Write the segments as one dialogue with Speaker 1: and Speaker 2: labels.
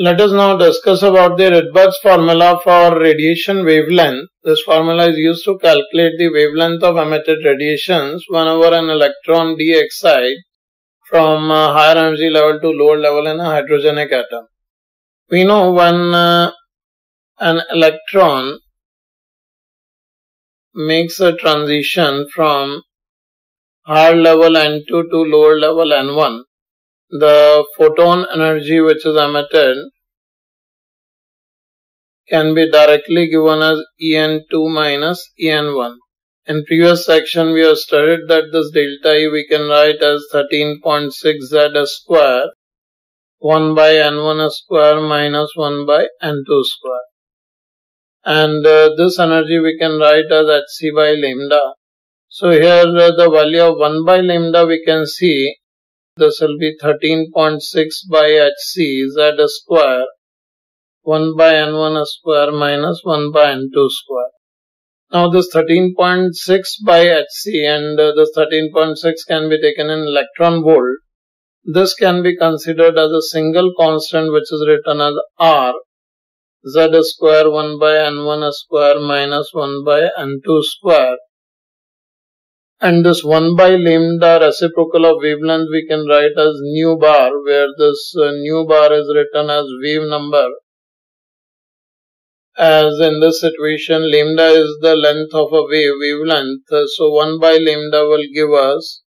Speaker 1: Let us now discuss about the Rydberg's formula for radiation wavelength. This formula is used to calculate the wavelength of emitted radiations whenever an electron d excites from higher energy level to lower level in a hydrogenic atom. We know when uh, an electron makes a transition from higher level N2 to lower level N1, the photon energy which is emitted can be directly given as En2 minus En1. In previous section we have studied that this delta E we can write as 13.6 Z square 1 by N1 square minus 1 by N2 square. And uh, this energy we can write as Hc by lambda. So here uh, the value of 1 by lambda we can see this will be 13.6 by hc z square 1 by n1 square minus 1 by n2 square. Now this 13.6 by hc and uh, this 13.6 can be taken in electron volt. This can be considered as a single constant which is written as r z square 1 by n1 square minus 1 by n2 square and this 1 by lambda reciprocal of wavelength we can write as nu bar where this uh, nu bar is written as wave number. As in this situation lambda is the length of a wave wavelength. So 1 by lambda will give us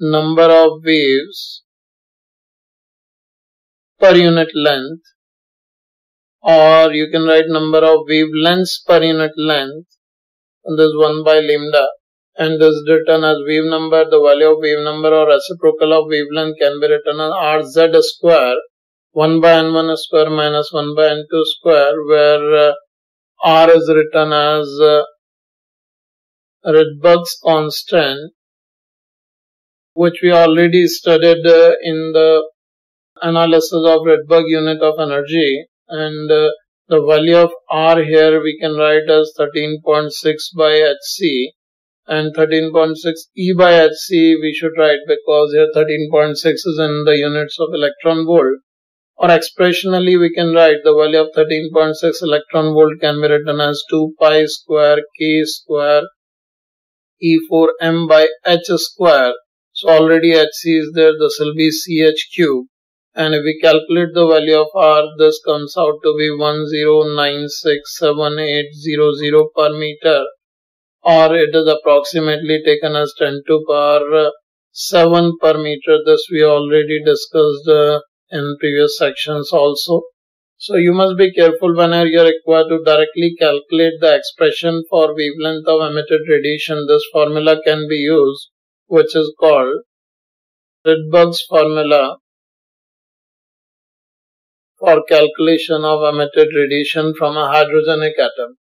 Speaker 1: number of waves per unit length. Or you can write number of wavelengths per unit length. And this 1 by lambda and this written as wave number, the value of wave number or reciprocal of wavelength can be written as Rz square 1 by n1 square minus 1 by n2 square where uh, R is written as uh, Rydberg's constant which we already studied uh, in the analysis of Rydberg unit of energy. And uh, the value of R here we can write as 13.6 by Hc and 13.6 E by Hc we should write because here 13.6 is in the units of electron volt. Or expressionally we can write the value of 13.6 electron volt can be written as 2 pi square k square E4 m by h square. So already Hc is there this will be Ch cube and if we calculate the value of R this comes out to be 10967800 per meter or it is approximately taken as 10 to power 7 per meter. This we already discussed uh, in previous sections also. So you must be careful whenever you are required to directly calculate the expression for wavelength of emitted radiation. This formula can be used, which is called Rydberg's formula for calculation of emitted radiation from a hydrogenic atom.